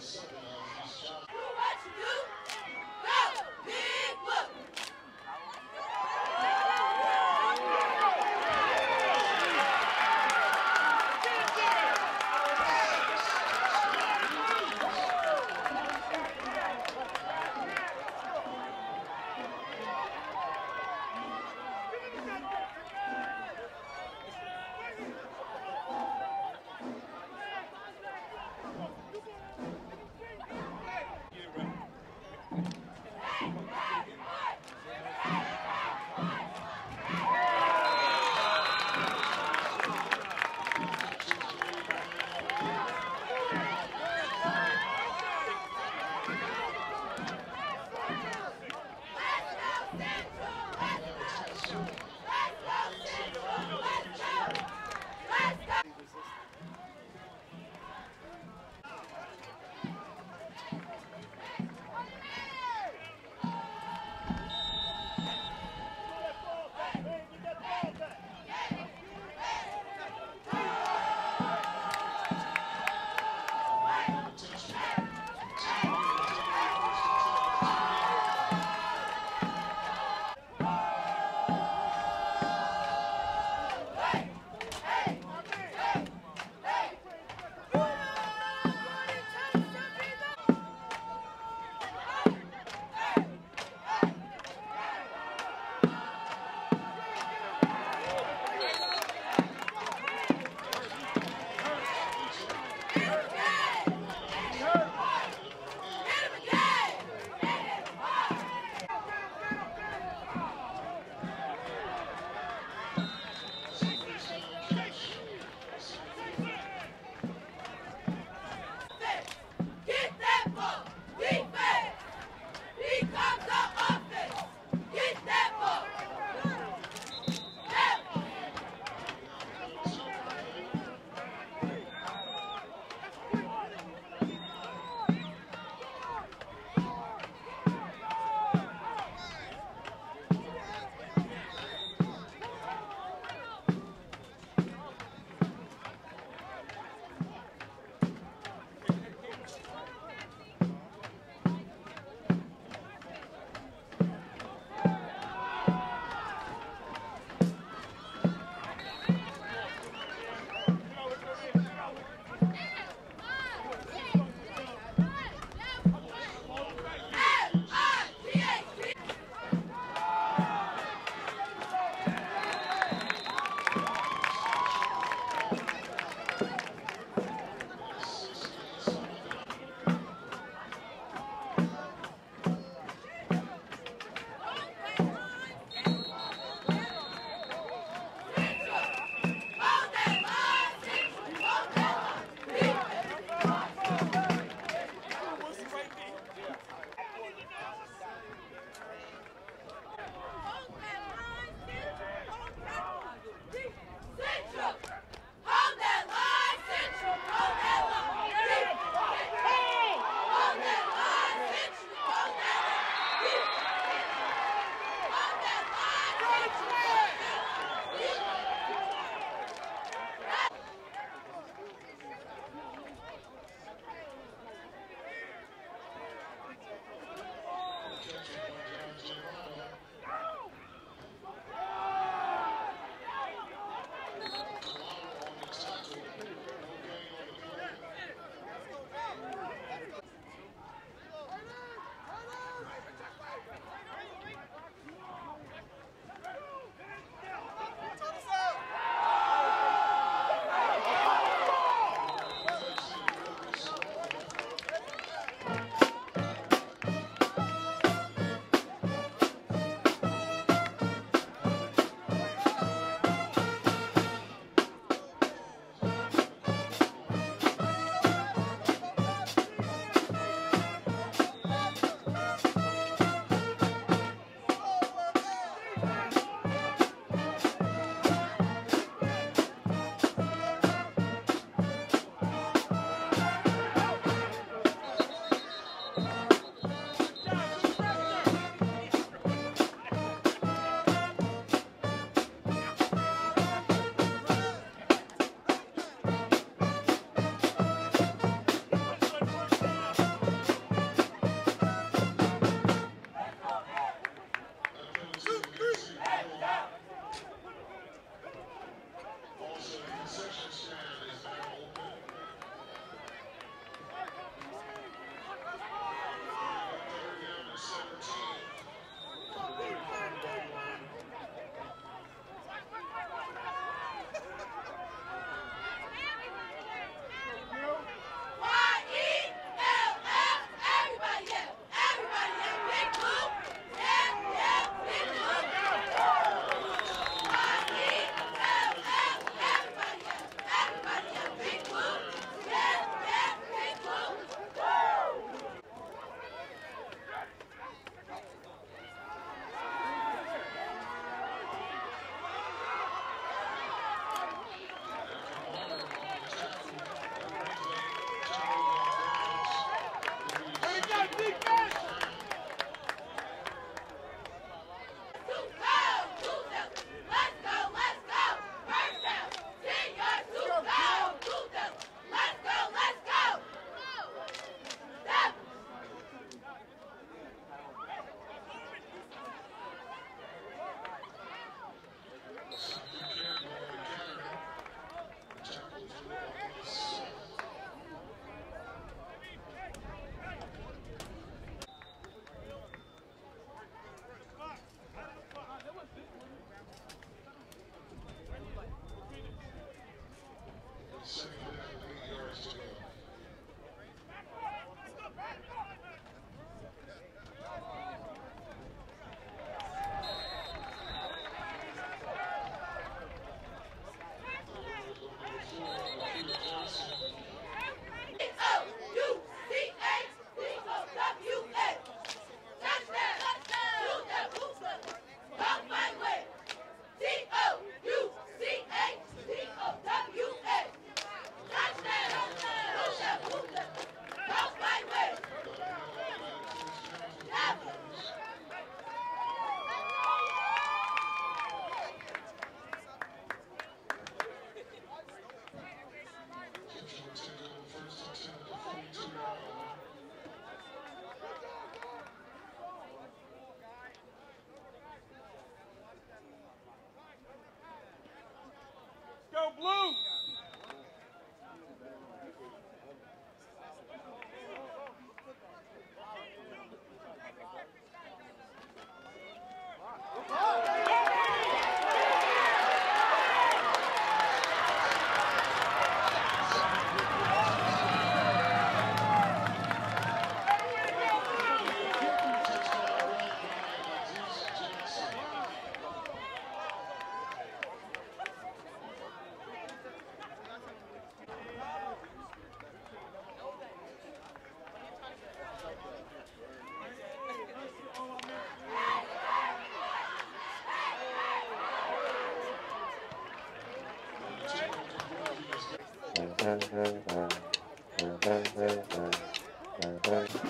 Jesus. Thank you.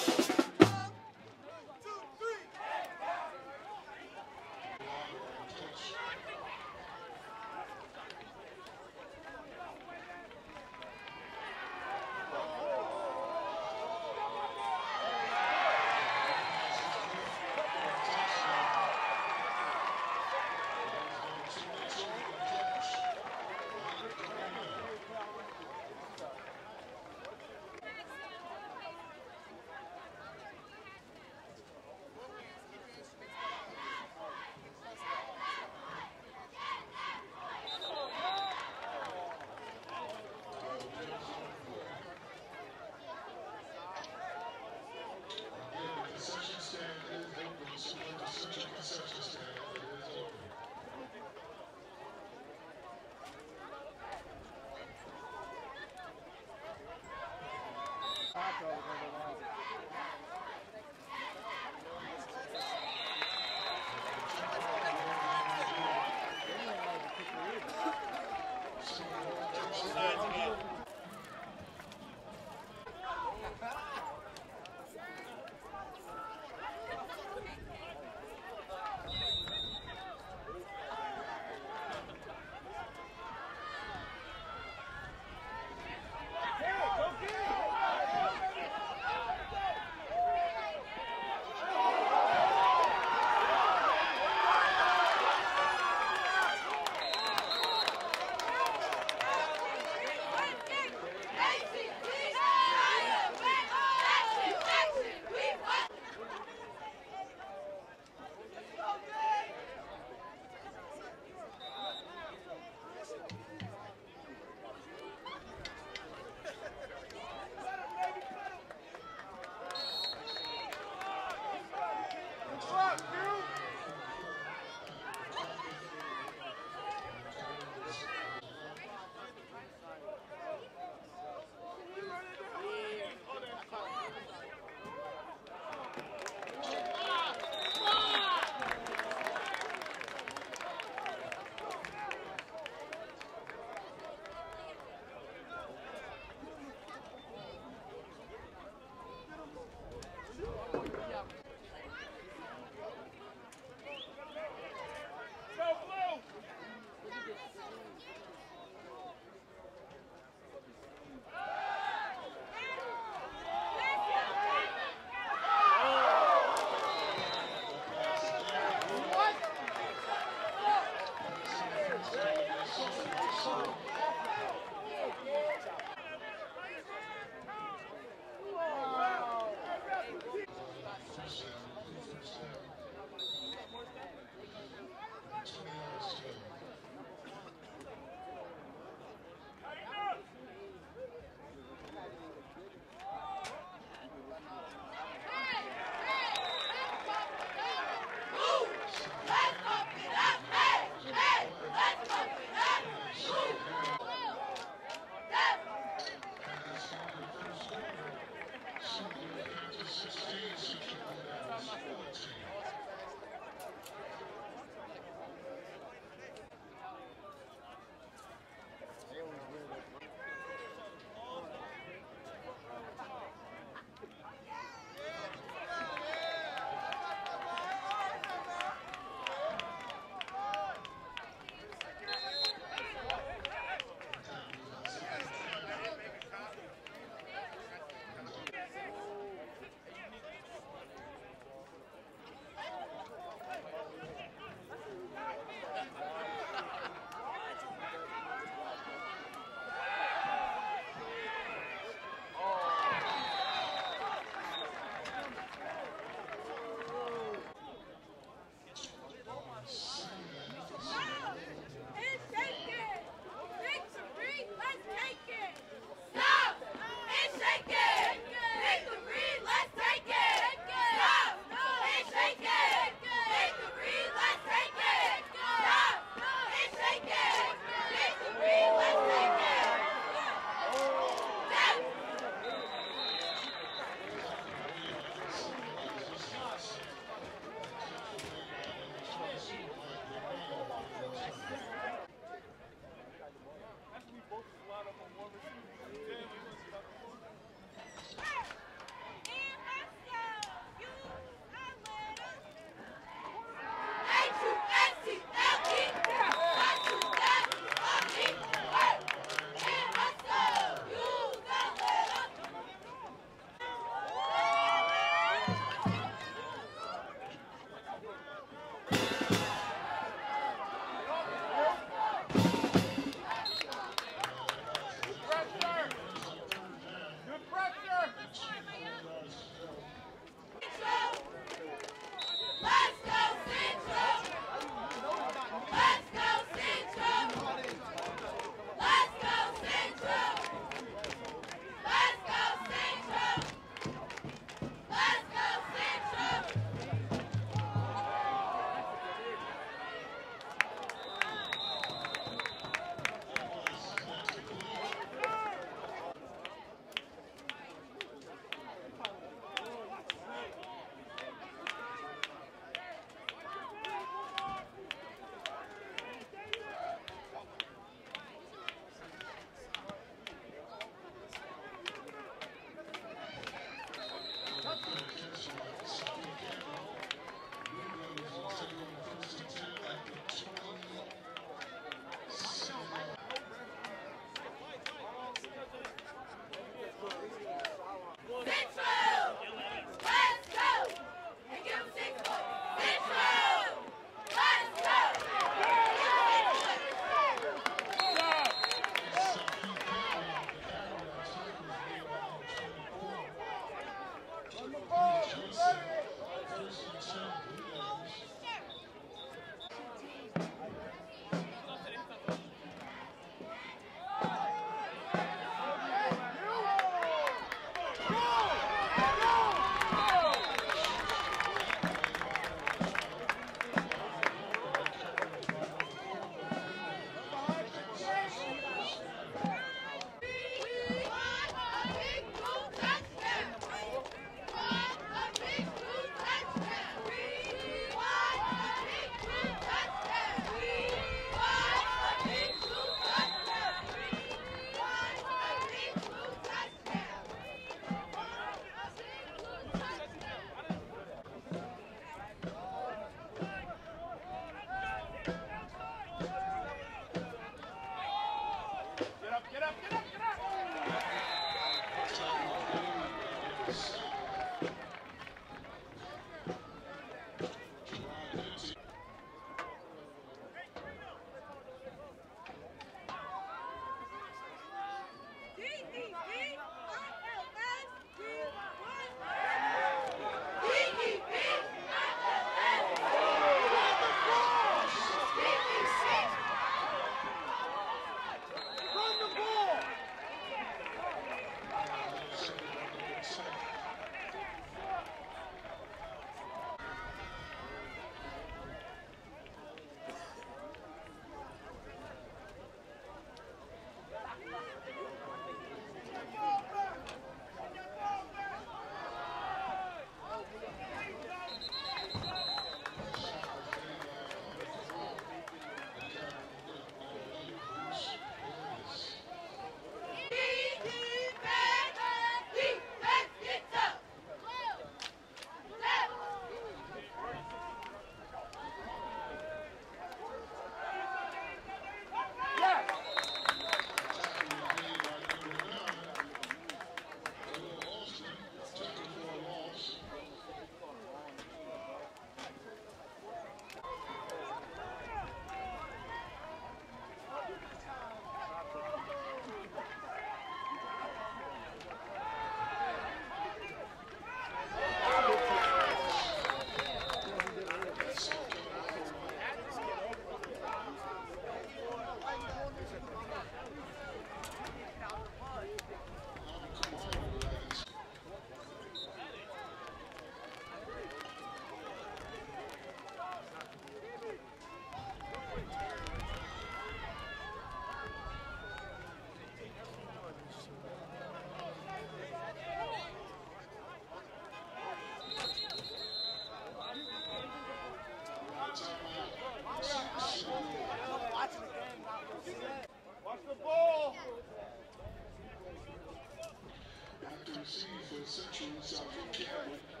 Central South Campbell.